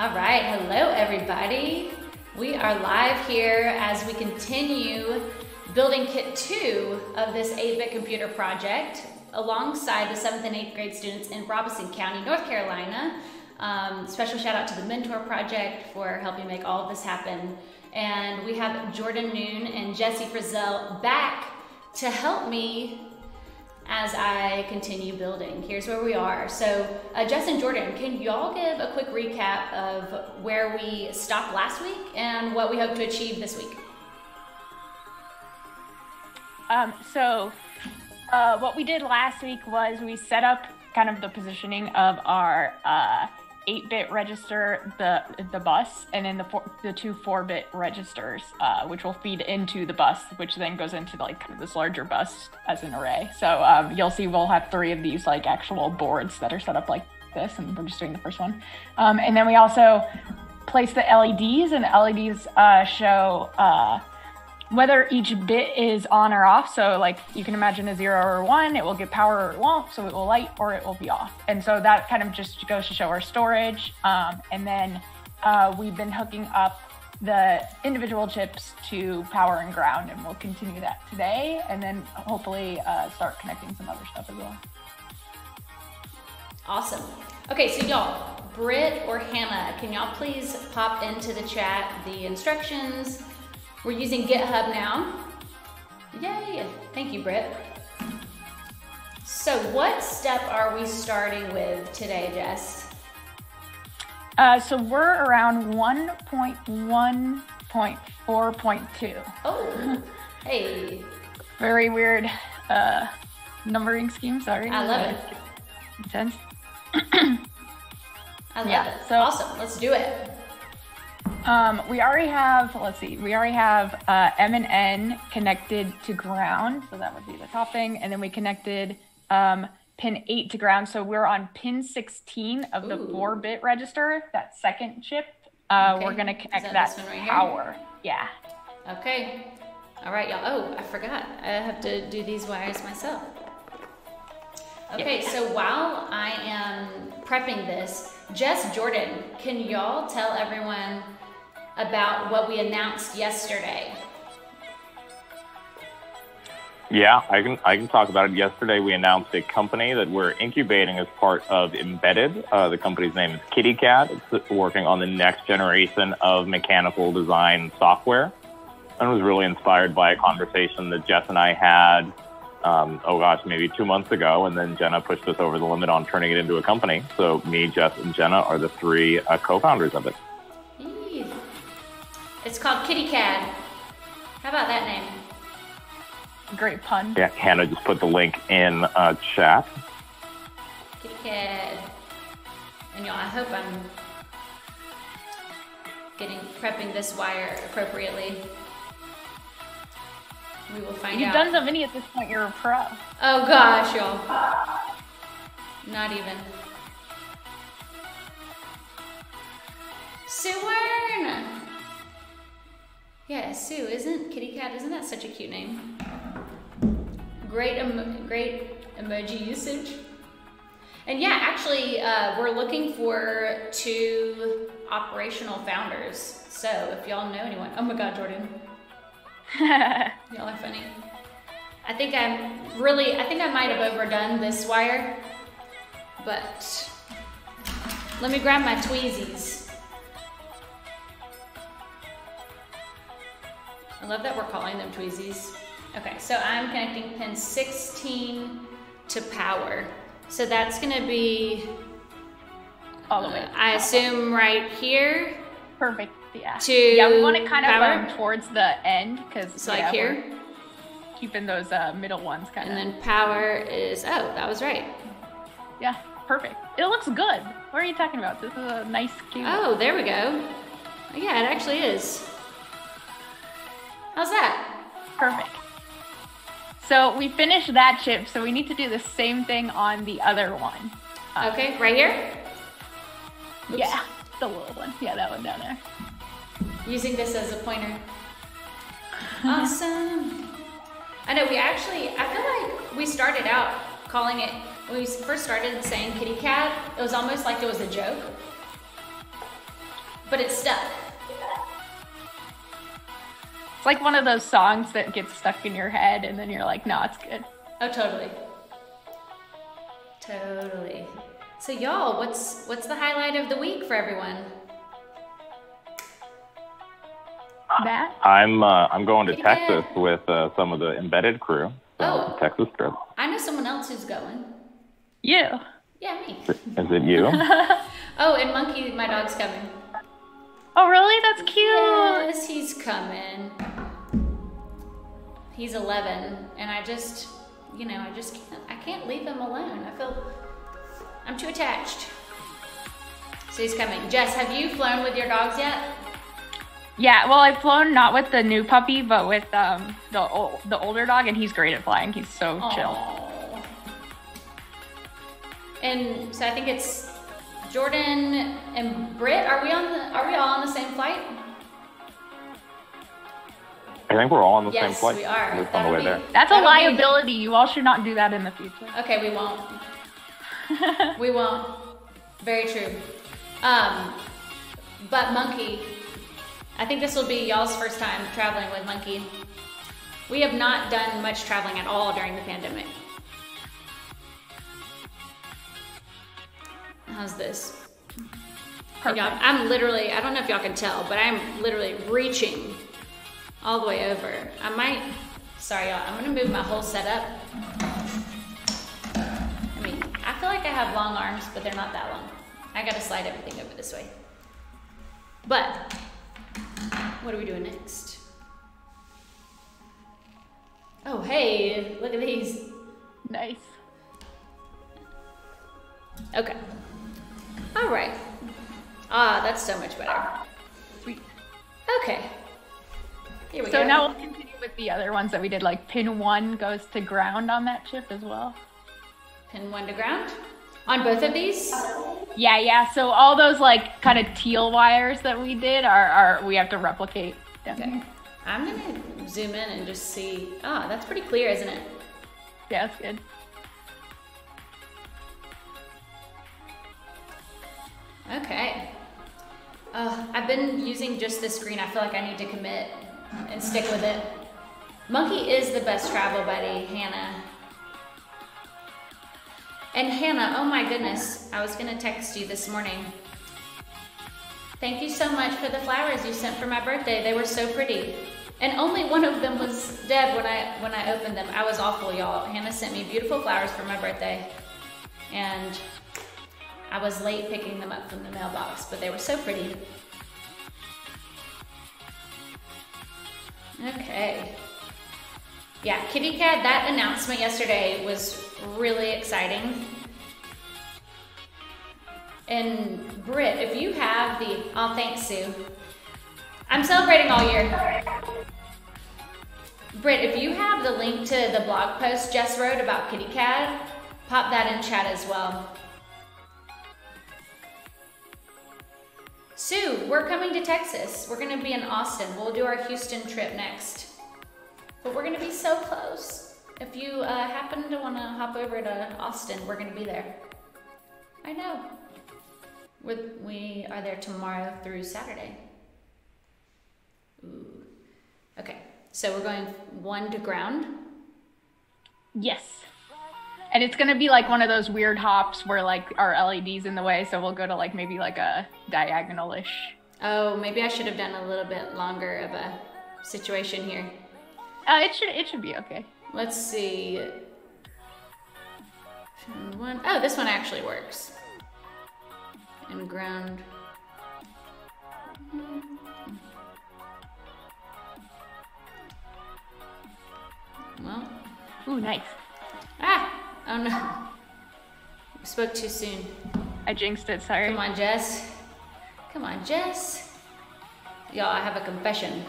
All right, hello everybody. We are live here as we continue building kit two of this 8-bit computer project alongside the seventh and eighth grade students in Robeson County, North Carolina. Um, special shout out to the Mentor Project for helping make all of this happen. And we have Jordan Noone and Jessie Frazelle back to help me as I continue building. Here's where we are. So, uh, Jess and Jordan, can y'all give a quick recap of where we stopped last week and what we hope to achieve this week? Um, so, uh, what we did last week was we set up kind of the positioning of our uh, 8-bit register, the the bus, and then the four, the two 4-bit registers, uh, which will feed into the bus, which then goes into like kind of this larger bus as an array. So um, you'll see we'll have three of these like actual boards that are set up like this, and we're just doing the first one. Um, and then we also place the LEDs, and LEDs uh, show uh, whether each bit is on or off. So, like you can imagine a zero or one, it will get power or it won't. So, it will light or it will be off. And so that kind of just goes to show our storage. Um, and then uh, we've been hooking up the individual chips to power and ground, and we'll continue that today. And then hopefully uh, start connecting some other stuff as well. Awesome. Okay, so y'all, Britt or Hannah, can y'all please pop into the chat the instructions? We're using GitHub now. Yay! Thank you, Britt. So, what step are we starting with today, Jess? Uh, so we're around 1.1.4.2. Oh, hey. Very weird uh, numbering scheme. Sorry. I love it. Intense. I love Yeah, it. so- awesome. Let's do it. Um, we already have, let's see, we already have uh, M and N connected to ground. So that would be the top thing. And then we connected um, pin 8 to ground. So we're on pin 16 of the Ooh. 4 bit register, that second chip. Uh, Okay. We're going to connect that that, right here? power. Yeah. Okay. All right, y'all. Oh, I forgot. I have to do these wires myself. Okay, so while I am prepping this, Jess Jordan, can y'all tell everyone about what we announced yesterday? Yeah, I can I can talk about it. Yesterday, we announced a company that we're incubating as part of Embedded. Uh, the company's name is KittyCAD. It's working on the next generation of mechanical design software, and was really inspired by a conversation that Jess and I had. Um, oh gosh, maybe two months ago, and then Jenna pushed us over the limit on turning it into a company. So me, Jess, and Jenna are the three uh, co-founders of it. It's called KittyCAD. How about that name? Great pun. Yeah, Hannah just put the link in uh, chat. KittyCAD. And y'all, I hope I'm getting prepping this wire appropriately. We will find You've out. done so many at this point, you're a pro. Oh gosh, y'all. Not even. Sue Wern! Yeah, Sue, isn't KittyCAD, isn't that such a cute name? Great, emo- great emoji usage. And yeah, actually, uh, we're looking for two operational founders. So if y'all know anyone, oh my god, Jordan, Y'all are funny. I think I'm really, I think I might have overdone this wire, but let me grab my tweezies. I love that we're calling them tweezies. Okay, so I'm connecting pin 16 to power. So that's gonna be, All the way. I assume right here. Perfect. Yeah. To yeah, we want it kind of um, towards the end because So like here, keeping those uh, middle ones kind of. and then power is, oh, that was right. Yeah, perfect. It looks good. What are you talking about? This is a nice cube. Oh, there we go. Yeah, it actually is. How's that? Perfect. So we finished that chip, so we need to do the same thing on the other one. Uh, okay, right here? Oops. Yeah, the little one. Yeah, that one down there. Using this as a pointer. Awesome. I know we actually, I feel like we started out calling it, when we first started saying kitty cat, it was almost like it was a joke. but it's stuck. It's like one of those songs that gets stuck in your head, and then you're like, "No, it's good." Oh, totally. Totally. So, y'all, what's what's the highlight of the week for everyone? Matt, I'm uh, I'm going to Yeah. Texas with uh, some of the embedded crew. So Oh. Texas trip. I know someone else who's going. you. Yeah, me. Is it you? Oh, and Monkey, my dog's coming. Oh, really? That's cute. Yes, he's coming. He's 11, and I just, you know, I just can't, I can't leave him alone. I feel, I'm too attached. So he's coming. Jess, have you flown with your dogs yet? Yeah, well, I've flown not with the new puppy, but with um the ol- the older dog, and he's great at flying. He's so chill. And so I think it's Jordan and Britt. Are we on the? Are we all on the same flight? I think we're all on the Yes, same flight. we are. At least on the way That'll there. That's a that'll be- liability. You all should not do that in the future. Okay, we won't. we won't. Very true. Um, but Monkey, I think this will be y'all's first time traveling with Monkey. We have not done much traveling at all during the pandemic. How's this? Perfect. I'm literally, I don't know if y'all can tell, but I'm literally reaching all the way over. I might, sorry y'all, I'm gonna move my whole setup. I mean, I feel like I have long arms, but they're not that long. I gotta slide everything over this way. But, what are we doing next? Oh, hey, look at these. Nice. Okay. All right. Ah, that's so much better. Sweet. Okay. Here we So go. now we'll continue with the other ones that we did. Like pin one goes to ground on that chip as well. Pin one to ground. On both of these? Yeah, yeah. So all those like kind of teal wires that we did are, are we have to replicate. down Okay. here. I'm gonna zoom in and just see. Ah, that's pretty clear, isn't it? Yeah, that's good. Okay. Uh, I've been using just this screen. I feel like I need to commit and stick with it. Monkey is the best travel buddy, Hannah. And Hannah, oh my goodness, I was gonna text you this morning. Thank you so much for the flowers you sent for my birthday. They were so pretty. And only one of them was dead when I when I opened them. I was awful, y'all. Hannah sent me beautiful flowers for my birthday. And I was late picking them up from the mailbox, but they were so pretty. Okay. Yeah, KittyCAD, that announcement yesterday was really exciting. And Britt, if you have the, oh, thanks, Sue. I'm celebrating all year. Britt, if you have the link to the blog post Jess wrote about KittyCAD, pop that in chat as well. Sue, we're coming to Texas. We're gonna be in Austin. We'll do our Houston trip next. But we're gonna be so close. If you uh, happen to wanna hop over to Austin, we're gonna be there. I know. We're, we are there tomorrow through Saturday. Ooh. Okay, so we're going one to ground. Yes. And it's gonna be like one of those weird hops where like our LED's in the way, so we'll go to like maybe like a diagonal-ish. Oh, maybe I should have done a little bit longer of a situation here. Uh, it should it should be okay. Let's see. One, oh, this one actually works. And ground. Well, Ooh, nice. ah, oh no. Spoke too soon. I jinxed it. Sorry. Come on, Jess. Come on, Jess. Y'all, I have a confession.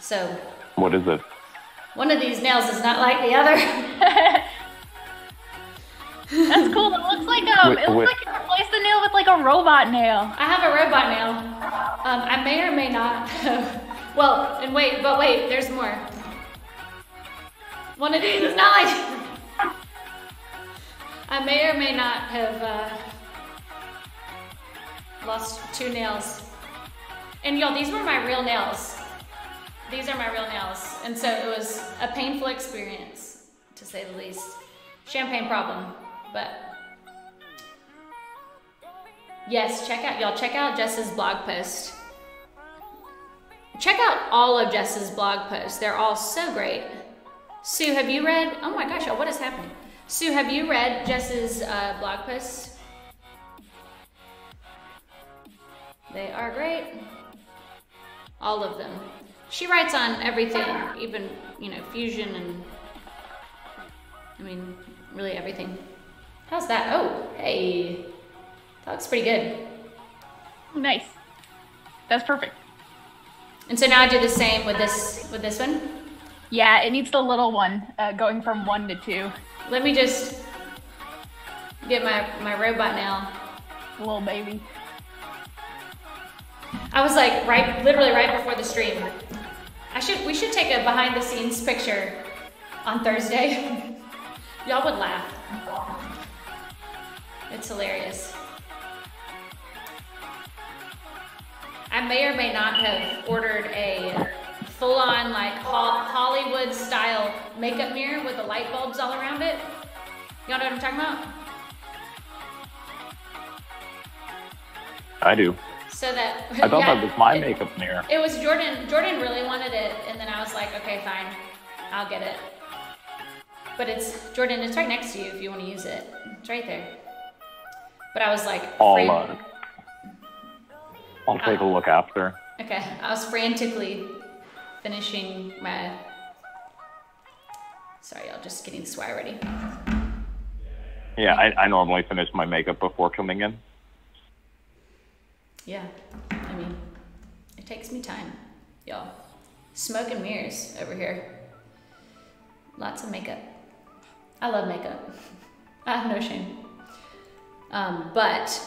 So, What is it? one of these nails is not like the other. That's cool. It looks like um, Wait, it looks wait. like you replaced the nail with like a robot nail. I have a robot nail. Um, I may or may not. Well, and wait, but wait, there's more. One of these is not like. I may or may not have. Uh, Lost two nails. And y'all, these were my real nails. These are my real nails. And so it was a painful experience, to say the least. Champagne problem, but yes, check out, y'all, check out Jess's blog post. Check out all of Jess's blog posts. They're all so great. Sue, have you read? Oh my gosh, y'all, what is happening? Sue, have you read Jess's uh, blog posts? They are great. All of them. She writes on everything, even, you know, fusion and, I mean, really everything. How's that? Oh, hey. That looks pretty good. Nice. That's perfect. And so now I do the same with this with this one. Yeah, it needs the little one, uh, going from one to two. Let me just get my, my robot nail. Little baby. I was like right literally right before the stream. I should we should take a behind the scenes picture on Thursday. Y'all would laugh. It's hilarious. I may or may not have ordered a full on like Hollywood style makeup mirror with the light bulbs all around it. Y'all know what I'm talking about? I do. So that I thought yeah, that was my it, makeup mirror. It was Jordan. Jordan really wanted it, and then I was like, okay, fine, I'll get it. But it's Jordan. It's right next to you if you want to use it. It's right there. But I was like, I'll, uh, I'll take a look after. okay. I was frantically finishing my. Sorry, y'all. Just getting the swire ready. Yeah, I, I normally finish my makeup before coming in. Yeah, I mean, it takes me time, y'all. Smoke and mirrors over here. Lots of makeup. I love makeup. I have no shame. Um, but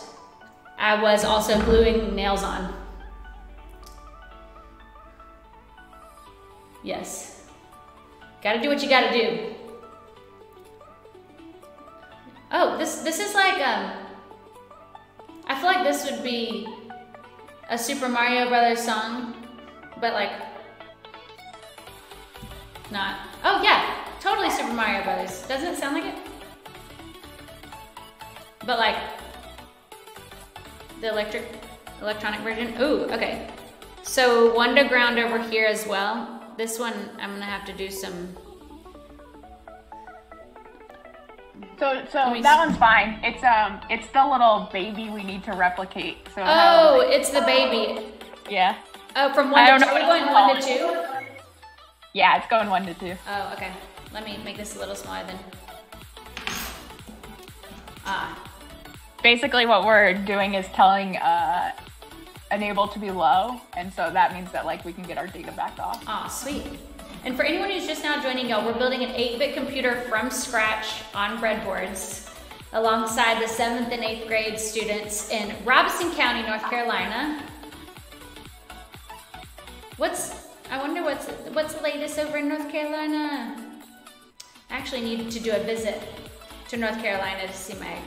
I was also gluing nails on. Yes. Gotta do what you gotta do. Oh, this this is like um I feel like this would be a Super Mario Brothers song, but like not. Oh yeah, totally Super Mario Brothers. Doesn't it sound like it? But like the electric electronic version. Ooh, okay. So Wonder ground over here as well. This one I'm gonna have to do some. So, so that one's fine. It's um, it's the little baby we need to replicate. So Oh, has, it's the baby. like- yeah, Oh, from I one to don't two, going one to two. yeah, it's going one to two. Oh, okay. Let me make this a little smaller then. Ah, Basically, what we're doing is telling uh, enable to be low, and so that means that like we can get our data back off. ah, sweet. And for anyone who's just now joining y'all, we're building an 8-bit computer from scratch on breadboards alongside the 7th and 8th grade students in Robeson County, North Carolina. What's, I wonder what's, what's the latest over in North Carolina? I actually need to do a visit to North Carolina to see my,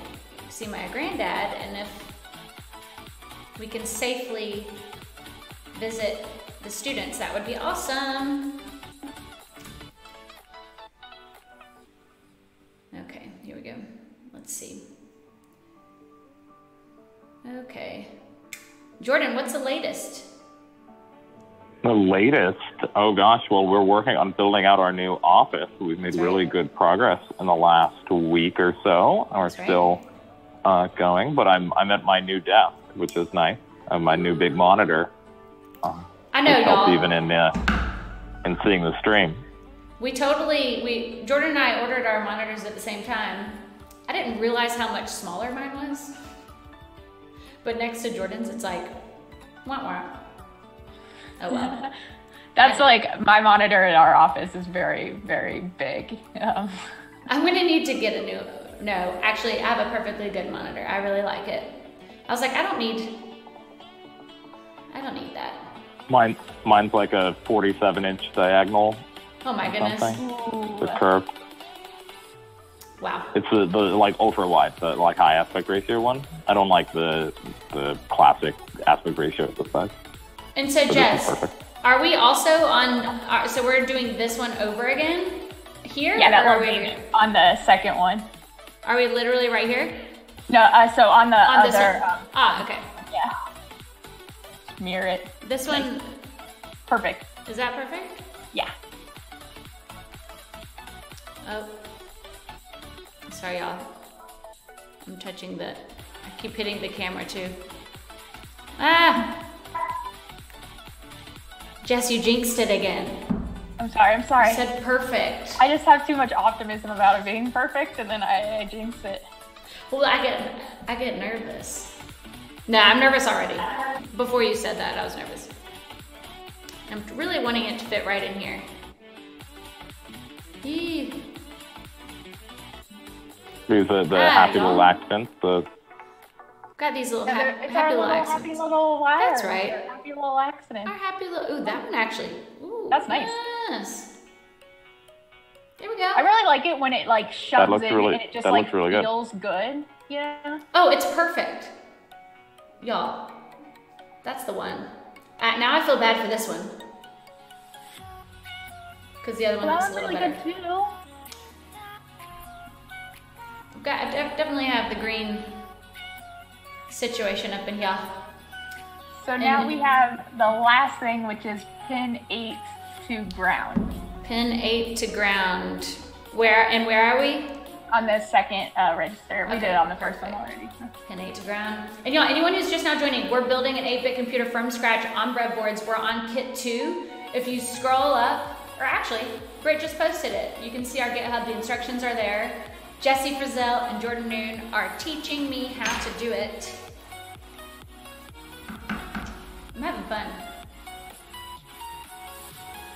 see my granddad and if we can safely visit the students, that would be awesome. Okay, here we go. Let's see. Okay. Jordan, what's the latest? The latest, oh gosh, well, we're working on building out our new office. We've made right. really good progress in the last week or so. We're right. still uh, going, but I'm I'm at my new desk, which is nice. Uh, my new big monitor, I know which helps y'all. even in uh, in seeing the stream. We totally we Jordan and I ordered our monitors at the same time. I didn't realize how much smaller mine was. But next to Jordan's, it's like, wah wah. Oh well. That's like my monitor in our office is very, very big. Um, I'm gonna need to get a new. No, actually, I have a perfectly good monitor. I really like it. I was like, I don't need. I don't need that. Mine mine's like a 47 inch diagonal, Oh my goodness. The curve. Wow. It's the, the like ultra wide, the like high aspect ratio one. I don't like the the classic aspect ratio at the size. And so, this is Jess, perfect. are we also on? Are, so we're doing this one over again here? Yeah, that or are will we, be on the second one. are we literally right here No, uh, so on the on this other, one? um, ah, okay. yeah, mirror it. This one Perfect. is that perfect? Yeah. Oh, sorry, y'all. I'm touching the. I keep hitting the camera too. Ah! Jess, you jinxed it again. I'm sorry. I'm sorry. I said perfect. I just have too much optimism about it being perfect, and then I, I jinx it. Well, I get I get nervous. No, I'm nervous already. Before you said that, I was nervous. I'm really wanting it to fit right in here. Eee. These are the Ah, happy little y'all. accents. The Got these little Yeah, hap- they're- it's happy little little accents. happy little wire. That's right. Happy little accident. Our happy little. Ooh, that one actually. Ooh, That's nice. Yes. There we go. I really like it when it like shoves looks in really- and it just that like looks really good. feels good. Yeah. Oh, it's perfect. Y'all. That's the one. Uh, now I feel bad for this one. Because the other one Well, looks a little really better. good too. I've got, I def- definitely have the green situation up in here. So now we have the last thing, which is pin eight to ground Pin 8 to ground. Where and where are we? on the second uh, register. We did it on the first one perfect. already. Pin 8 to ground. And y'all, anyone who's just now joining, we're building an 8-bit computer from scratch on breadboards. We're on kit 2. If you scroll up, or actually, Britt just posted it. You can see our GitHub, the instructions are there. Jessie Frazelle and Jordan Noone are teaching me how to do it. I'm having fun.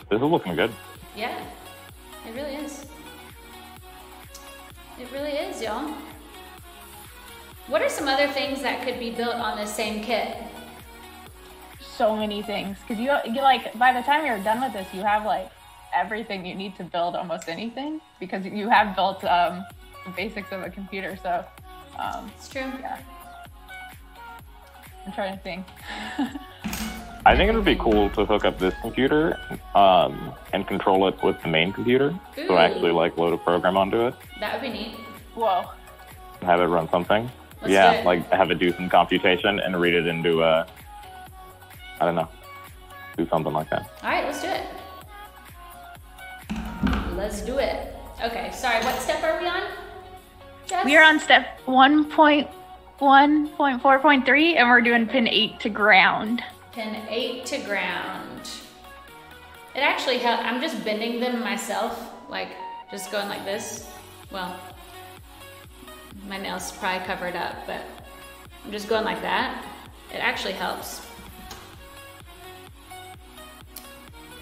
this is looking good. Yeah, it really is. It really is, y'all. What are some other things that could be built on this same kit? So many things because you, you like by the time you're done with this, you have like everything you need to build almost anything because you have built um, the basics of a computer. So um, It's true. yeah, I'm trying to think. I think it would be cool to hook up this computer um, and control it with the main computer. So Ooh. actually, like, load a program onto it That would be neat. Whoa. have it run something. Let's do yeah, it. like have it do some computation and read it into a. I don't know. Do something like that. All right, let's do it. Let's do it. Okay, sorry, what step are we on? Jess? We are on step 1.1.4.3 and we're doing pin 8 to ground. Pin 8 to ground. It actually help. I'm just bending them myself, like just going like this. Well, my nails probably covered up, but I'm just going like that. It actually helps.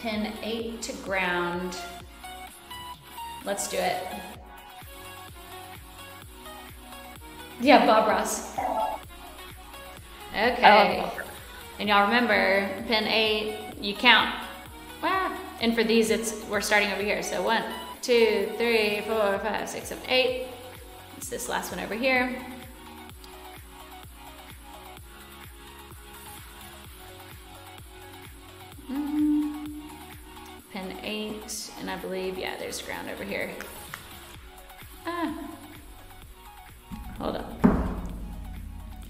Pin 8 to ground. Let's do it. Yeah, Bob Ross. Okay. And y'all remember, pin eight, you count. Wow. And for these, it's we're starting over here. So one, two, three, four, five, six, seven, eight. It's this last one over here. Mm. Pin eight, and I believe, yeah, there's ground over here. Ah. Hold up.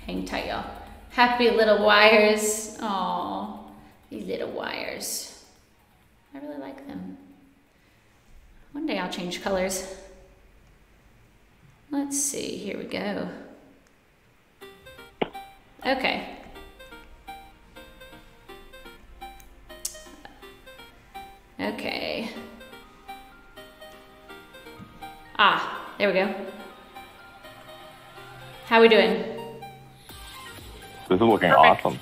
Hang tight, y'all. Happy little wires. Oh, these little wires. I really like them. One day I'll change colors. Let's see, here we go. Okay. Okay. Ah, there we go. How are we doing? This is looking Perfect. awesome.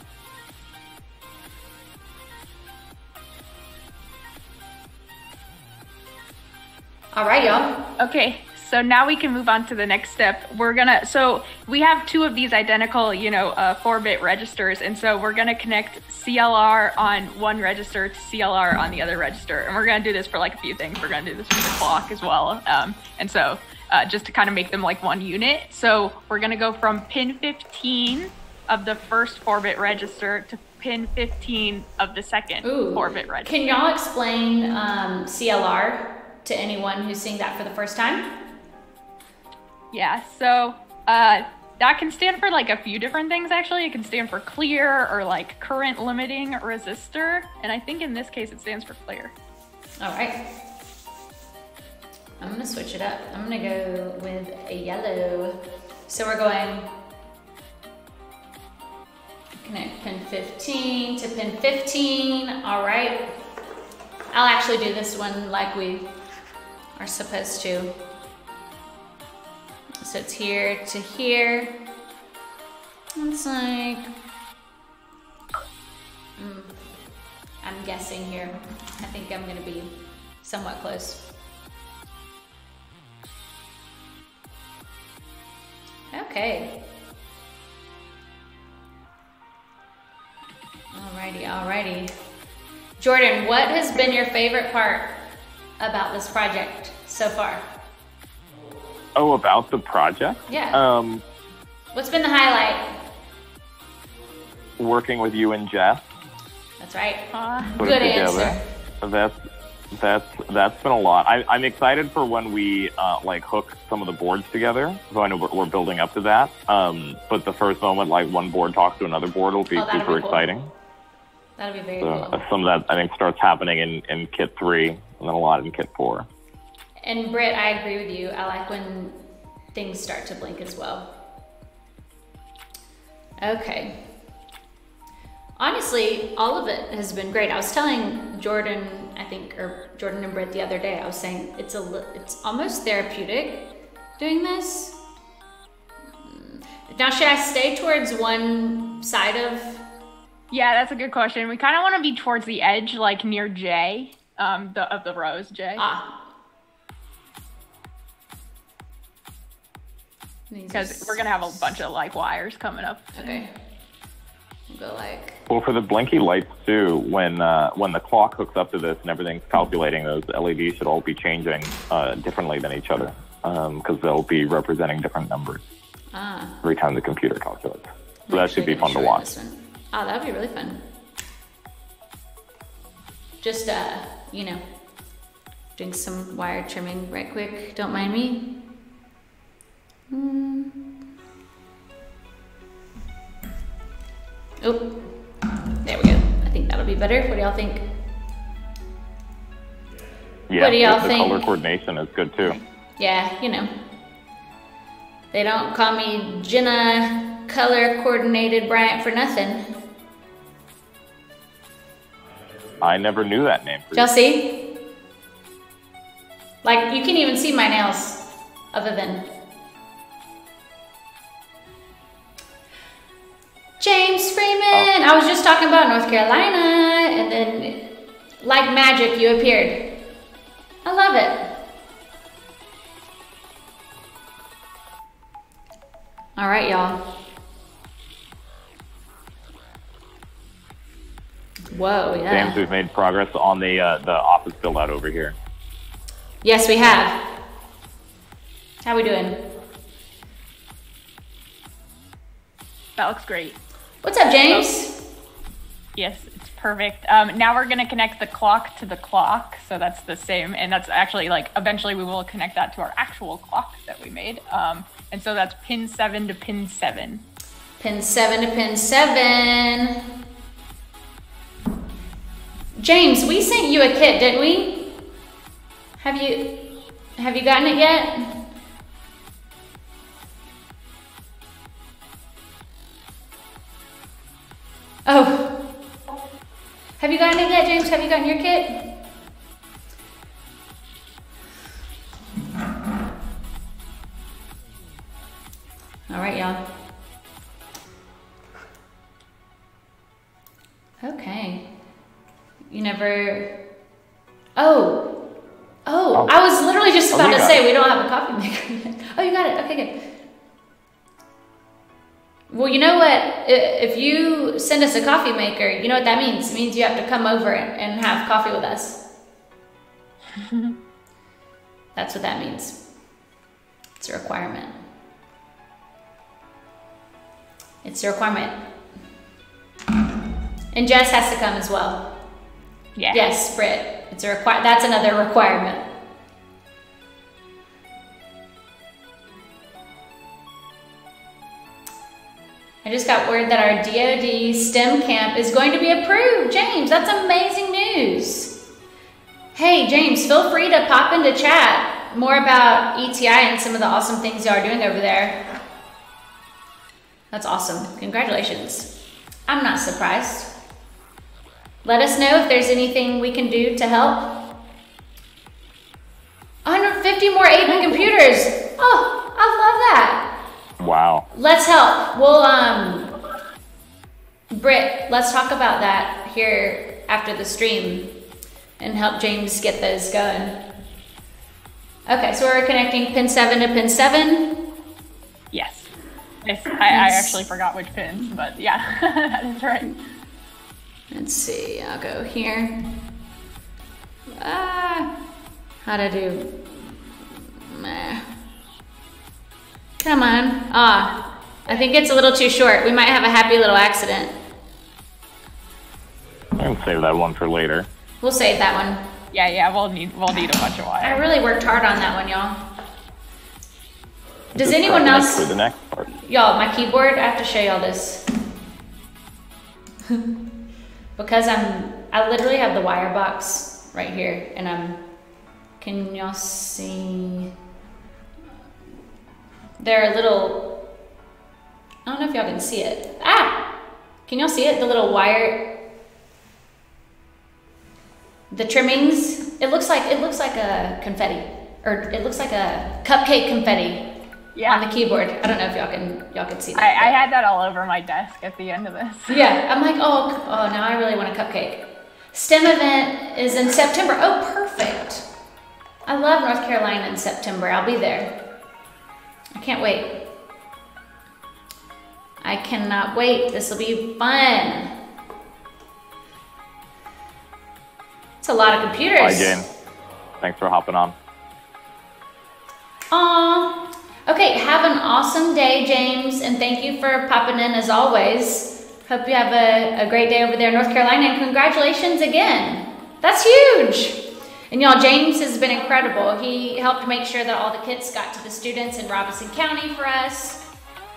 All right, y'all. Okay, so now we can move on to the next step. We're gonna, so we have two of these identical, you know, uh, four bit registers. And so we're gonna connect CLR on one register to CLR on the other register. And we're gonna do this for like a few things. We're gonna do this for the clock as well. Um, and so uh, just to kind of make them like one unit. So we're going to go from pin 15 of the first 4-bit register to pin 15 of the second Ooh. 4-bit register. Can y'all explain um, CLR to anyone who's seeing that for the first time? Yeah, so uh, that can stand for like a few different things actually. It can stand for clear or like current limiting resistor. And I think in this case it stands for clear. All right. I'm gonna switch it up. I'm gonna go with a yellow. So we're going connect pin 15 to pin 15. All right. I'll actually do this one like we are supposed to. So it's here to here. It's like, mm, I'm guessing here. I think I'm gonna be somewhat close. Okay. Alrighty, alrighty. Jordan, what has been your favorite part about this project so far? Oh, about the project? Yeah. Um, What's been the highlight? working with you and Jeff. That's right. Put Good it together. answer. That's that's that's been a lot. I, I'm excited for when we uh, like hook some of the boards together. So I know we're, we're building up to that. Um, but the first moment, like one board talks to another board, will be Oh, super be cool. exciting. That'll be very So cool. uh, some of that I think starts happening in, in kit three, and then a lot in kit four. And Britt, I agree with you. I like when things start to blink as well. Okay. Honestly, all of it has been great. I was telling Jordan, I think, or Jordan and Britt the other day. I was saying it's a, it's almost therapeutic doing this. Mm. Now, should I stay towards one side of? yeah, that's a good question. We kind of want to be towards the edge, like near J, um, the, of the rows, J. Ah. Because we're going to have a bunch of like wires coming up. Okay. We'll go like. Well, for the blinky lights too, when uh, when the clock hooks up to this and everything's calculating, those LEDs should all be changing uh, differently than each other because they'll be representing different numbers Ah. every time the computer calculates. So that should be fun to watch. Oh, that would be really fun. Just, uh, you know, doing some wire trimming right quick. Don't mind me. Hmm. Oh, there we go. I think that'll be better. What do y'all think? Yeah, What do y'all the think? color coordination is good too. Yeah, you know. They don't call me Jenna Color Coordinated Bryant for nothing. I never knew that name. Y'all see? Like, you can't even see my nails other than. James Freeman! I was just talking about North Carolina, and then, like magic, you appeared. I love it. All right, y'all. Whoa, yeah. James, we've made progress on the uh, the office build out over here. Yes, we have. How we doing? That looks great. What's up, James? Yes, it's perfect. Um, now we're going to connect the clock to the clock. So that's the same. And that's actually like eventually we will connect that to our actual clock that we made. Um, and so that's pin seven to pin seven. Pin seven to pin seven. James, we sent you a kit, didn't we? Have you have you gotten it yet? Oh. Have you gotten it yet, James? Have you gotten your kit? All right, y'all. Okay. You never. Oh. Oh, Oh. I was literally just Oh, about you to say it. we don't have a coffee maker yet. Oh, you got it. Okay, good. Well, you know what? If you send us a coffee maker, you know what that means? It means you have to come over and have coffee with us. That's what that means. It's a requirement. It's a requirement. And Jess has to come as well. Yeah. Yes, Britt. It's a require. That's another requirement. I just got word that our DoD STEM camp is going to be approved. James, that's amazing news. Hey, James, feel free to pop into chat more about ETI and some of the awesome things y'all are doing over there. That's awesome. Congratulations. I'm not surprised. Let us know if there's anything we can do to help. 150 more 8-bit computers. Oh, I love that. Wow. Let's help. Well, um, Britt, let's talk about that here after the stream and help James get those going. Okay, so we're connecting pin 7 to pin 7. Yes. I, I, I actually forgot which pins, but yeah, that is right. Let's see, I'll go here. Ah, how to do? Meh. Come on. Ah, I think it's a little too short. We might have a happy little accident. I can save that one for later. We'll save that one. Yeah, yeah, we'll need we'll need a bunch of wire. I really worked hard on that one, y'all. Does Just anyone prepping it else, For the next part. y'all, my keyboard, I have to show y'all this. because I'm, I literally have the wire box right here and I'm, can y'all see? There are little, I don't know if y'all can see it. Ah! Can y'all see it? The little wire, the trimmings. It looks like, it looks like a confetti or it looks like a cupcake confetti Yeah. on the keyboard. I don't know if y'all can y'all can see that. I, I had that all over my desk at the end of this. yeah, I'm like, oh, oh, now I really want a cupcake. STEM event is in September. Oh, perfect. I love North Carolina in September. I'll be there. I can't wait. I cannot wait. This will be fun. It's a lot of computers. Bye, James. Thanks for hopping on. Aw. Okay, have an awesome day, James, and thank you for popping in as always. Hope you have a, a great day over there in North Carolina, and congratulations again. That's huge. And y'all, James has been incredible. He helped make sure that all the kits got to the students in Robeson County for us.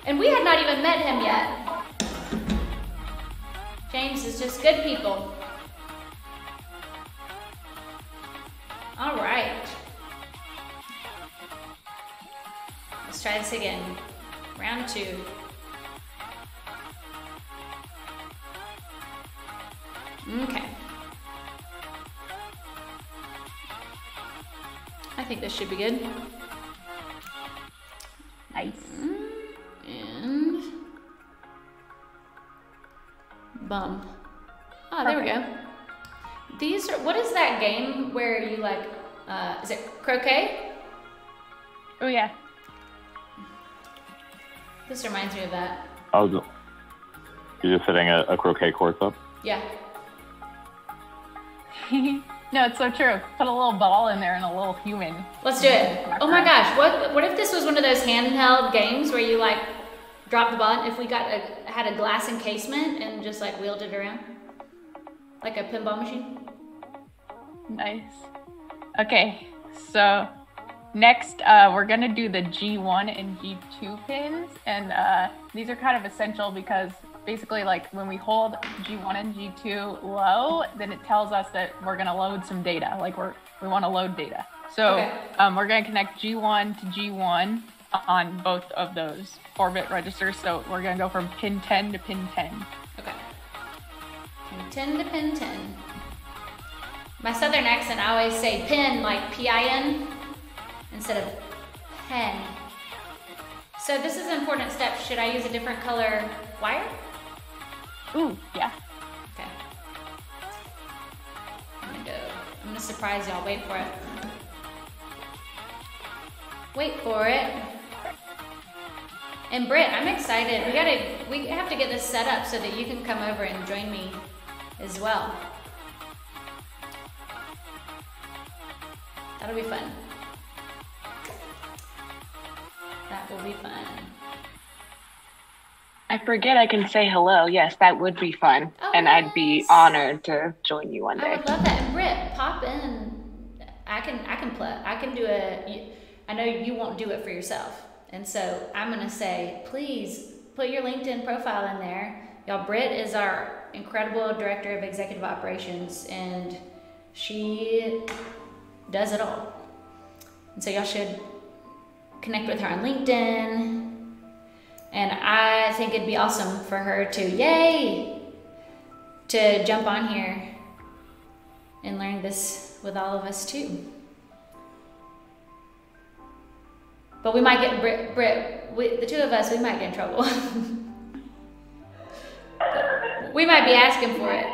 And we had not even met him yet. James is just good people. All right. Let's try this again. Round two. Okay. I think this should be good. Nice. And bum. Oh, there we go. These are what is that game where you like uh is it croquet? Oh yeah. This reminds me of that. Oh, you're just setting a, a croquet course up. Yeah. No, it's so true. Put a little ball in there and a little human. Let's do it. Oh my gosh, what what if this was one of those handheld games where you like drop the ball if we got a had a glass encasement and just like wheeled it around? Like a pinball machine? Nice. Okay, so next uh, we're gonna do the G1 and G2 pins, and uh, these are kind of essential because basically, like when we hold G1 and G2 low, then it tells us that we're gonna load some data. Like we're we want to load data. So Okay. um, we're gonna connect G1 to G1 on both of those 4-bit registers. So we're gonna go from pin 10 to pin 10. Okay. Pin 10 to pin 10. My southern accent, I always say pin like P-I-N instead of pen. So this is an important step. Should I use a different color wire? Ooh, yeah. Okay. I'm gonna go. I'm gonna surprise y'all. Wait for it. Wait for it. And Britt, I'm excited. We gotta, we have to get this set up so that you can come over and join me as well. That'll be fun. That will be fun. I forget I can say hello. Yes, that would be fun. Oh, and I'd be honored to join you one day. I would love that. And Britt, pop in. I can I can play. I can do a. I know you won't do it for yourself, and so I'm gonna say, please put your LinkedIn profile in there. Y'all, Britt is our incredible director of executive operations, and she does it all. And so y'all should connect with her on LinkedIn. Think it'd be awesome for her to, yay, to jump on here and learn this with all of us too. But we might get Brit, Brit we, the two of us, we might get in trouble. we might be asking for it.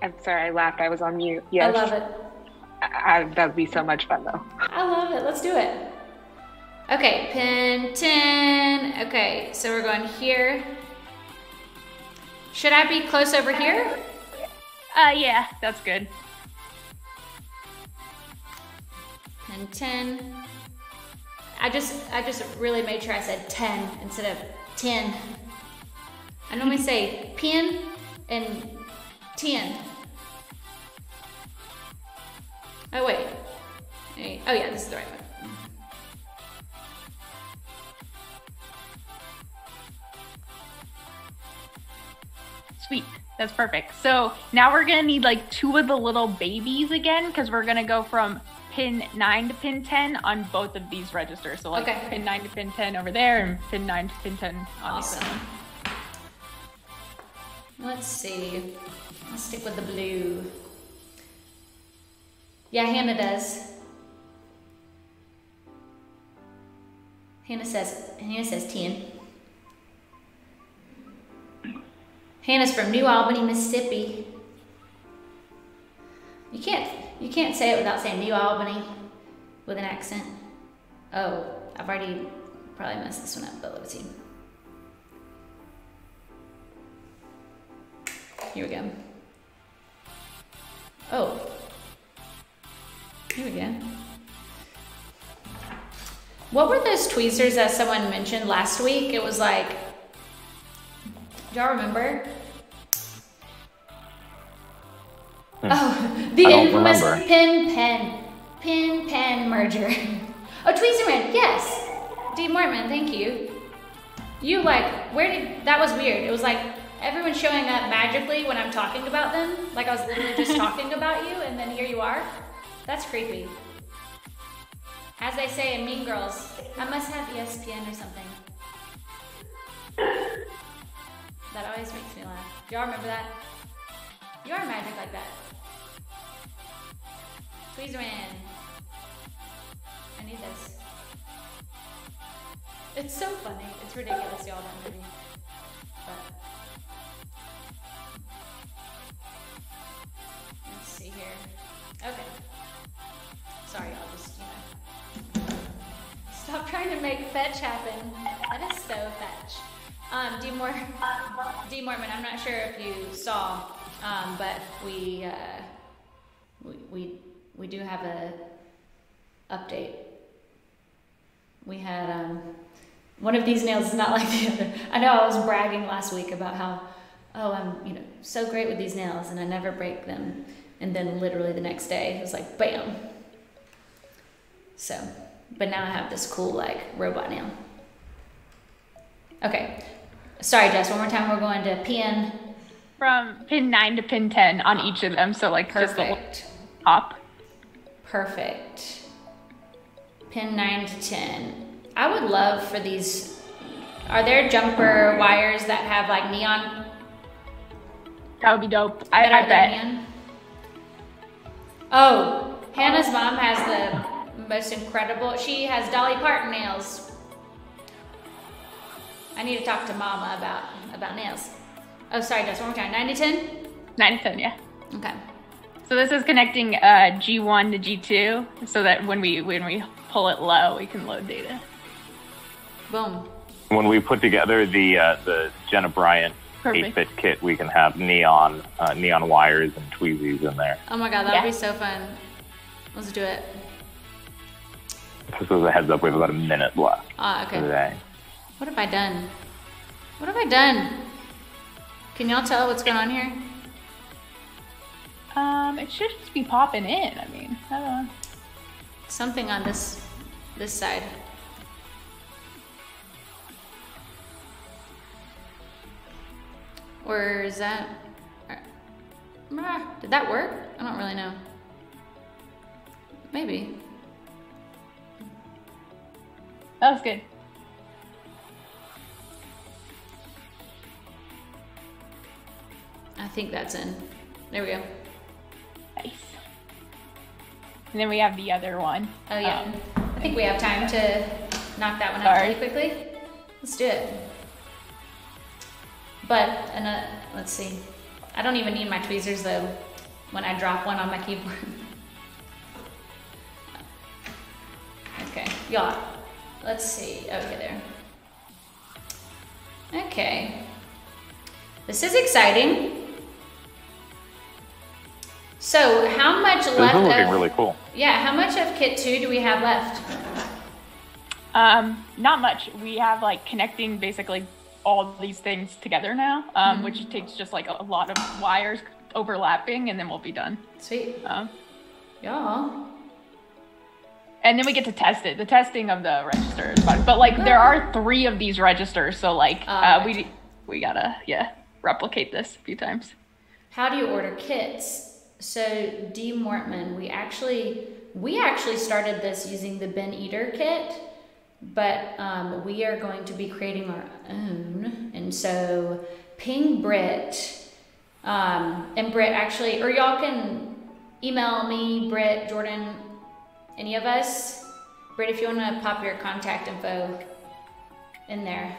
I'm sorry, I laughed. I was on mute. Yes. I love it. I, I, that'd be so much fun, though. I love it. Let's do it. Okay, pin 10. Okay, so we're going here. Should I be close over here? Uh, yeah, that's good. Pin 10. I just I just really made sure I said 10 instead of 10. I normally say pin and 10. Oh wait. Oh yeah, this is the right one. Sweet. That's perfect. So now we're gonna need like two of the little babies again because we're gonna go from pin nine to pin ten on both of these registers. So like Okay. pin nine to pin ten over there and pin nine to pin ten on the Awesome. other. Let's see. Let's stick with the blue. Yeah, Hannah does. Hannah says Hannah says ten. Hannah's from New Albany, Mississippi. You can't you can't say it without saying New Albany with an accent. Oh, I've already probably messed this one up, but let's see. Here we go. Oh. Here we go. What were those tweezers that someone mentioned last week? It was like, do y'all remember? Oh, the infamous remember. pin pen, pin pen merger. oh, Tweezerman, yes. D. Mortman, thank you. You like, where did, that was weird. It was like everyone showing up magically when I'm talking about them. Like I was literally just talking about you and then here you are. That's creepy. As they say in Mean Girls, I must have ESPN or something. That always makes me laugh. Do y'all remember that? You are magic like that. Please win. I need this. It's so funny. It's ridiculous, y'all, that movie. But let's see here. Okay. Sorry, I'll just, you know. Stop trying to make fetch happen. That is so fetch. Um, D. Mor- D. Mortman, I'm not sure if you saw, um, but we, uh, we, we, we do have a update. We had, um, one of these nails is not like the other. I know I was bragging last week about how, oh, I'm, you know, so great with these nails and I never break them. And then literally the next day, it was like, bam. So, but now I have this cool, like, robot nail. Okay. Sorry, Jess, one more time. We're going to pin. From pin nine to pin ten on ah, each of them. So like just the Perfect. top. Perfect. Pin 9 to 10. I would love for these. Are there jumper wires that have like neon? That would be dope. I, that I bet. neon? Oh, Hannah's mom has the most incredible. She has Dolly Parton nails. I need to talk to Mama about about nails. Oh, sorry, Jess. One more time. 9 to 10? Nine to ten, yeah. Okay. So this is connecting uh, G1 to G2, so that when we when we pull it low, we can load data. Boom. When we put together the uh, the Jenna Bryant Perfect. 8-bit kit, we can have neon uh, neon wires and tweezies in there. Oh my god, that would Yeah. be so fun. Let's do it. Just as a heads up, we have about a minute left Ah, okay. today. What have I done? What have I done? Can y'all tell what's going on here? Um, it should just be popping in. I mean, I don't know. Something on this this side. Or is that? Ah, Did that work? I don't really know. Maybe. That was good. I think that's in. There we go. Nice. And then we have the other one. Oh yeah. Um, I think we have time to knock that one out really quickly. Let's do it. But and uh, let's see. I don't even need my tweezers though when I drop one on my keyboard. okay, y'all. Let's see. Okay, there. Okay. This is exciting. So, how much This left is looking of really cool. yeah, how much of kit two do we have left? Um, not much. We have like connecting basically all these things together now, um, which takes just like a lot of wires overlapping, and then we'll be done. Sweet. Um, Y'all. and then we get to test it. The testing of the register is fun, but like there are three of these registers, so like Oh, uh, we we gotta yeah replicate this a few times. How do you order kits? So D Mortman, we actually we actually started this using the Ben Eater kit, but um, we are going to be creating our own. And so ping Brit, um, and Brit actually, or y'all can email me, Brit, Jordan, any of us. Brit, if you want to pop your contact info in there,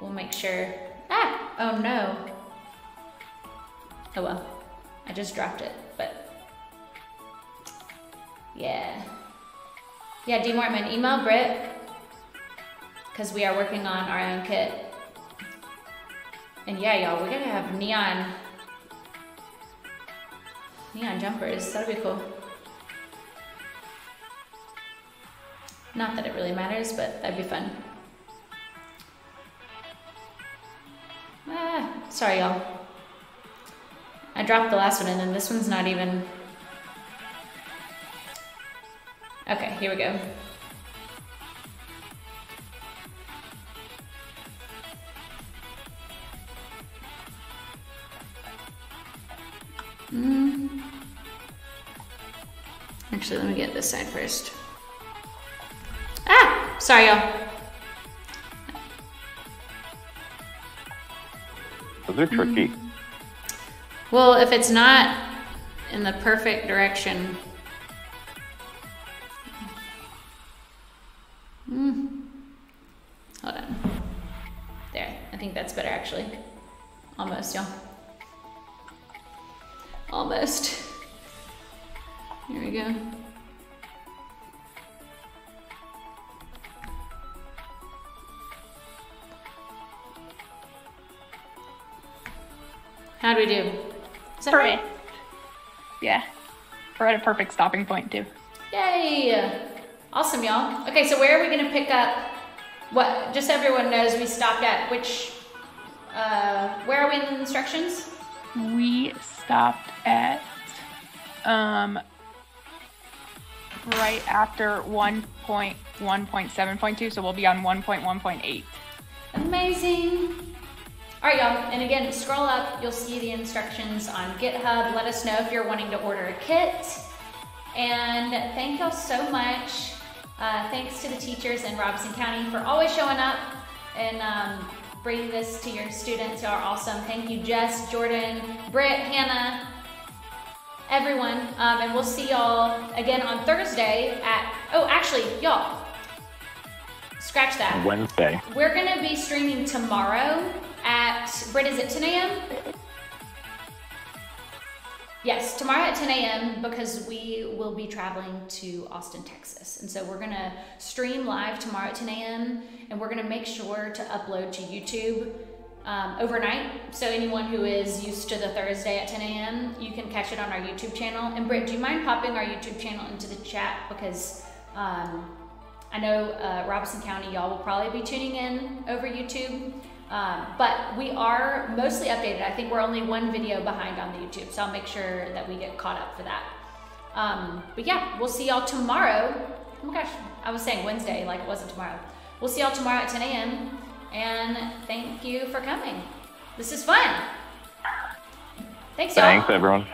we'll make sure. Ah, oh no. Oh well, I just dropped it, but yeah. Yeah, D. Mortman, email Britt because we are working on our own kit. And yeah, y'all, we're gonna have neon neon jumpers. That'll be cool. Not that it really matters, but that'd be fun. Ah, sorry, y'all. I dropped the last one and then this one's not even. Okay, here we go. Mm. Actually, let me get this side first. Ah! Sorry, y'all. Those are tricky. Mm. Well, if it's not in the perfect direction. Mm. Hold on. There. I think that's better actually. Almost, y'all. Almost. Here we go. How do we do? Is that right? Yeah, we're at a perfect stopping point too. Yay! Awesome, y'all. Okay, so where are we gonna pick up? What? Just so everyone knows, we stopped at which? Uh, where are we in the instructions? We stopped at um right after 1.1.7.2, so we'll be on 1.1.8. Amazing. All right, y'all. And again, scroll up. You'll see the instructions on GitHub. Let us know if you're wanting to order a kit. And thank y'all so much. Uh, thanks to the teachers in Robeson County for always showing up and um, bringing this to your students. Y'all are awesome. Thank you, Jess, Jordan, Britt, Hannah, everyone. Um, and we'll see y'all again on Thursday at, oh, actually, y'all, scratch that. Wednesday. We're gonna be streaming tomorrow Britt, is it 10 a.m.? Yes, tomorrow at 10 a.m. because we will be traveling to Austin, Texas. And so we're gonna stream live tomorrow at 10 a.m. and we're gonna make sure to upload to YouTube um, overnight. So anyone who is used to the Thursday at 10 a.m., you can catch it on our YouTube channel. And Britt, do you mind popping our YouTube channel into the chat because Um, I know uh, Robeson County, y'all will probably be tuning in over YouTube. Um, but we are mostly updated. I think we're only one video behind on the YouTube, so I'll make sure that we get caught up for that. Um, but yeah, we'll see y'all tomorrow. Oh my gosh, I was saying Wednesday like it wasn't tomorrow. We'll see y'all tomorrow at 10 a.m. And thank you for coming. This is fun. Thanks, y'all. Thanks, everyone.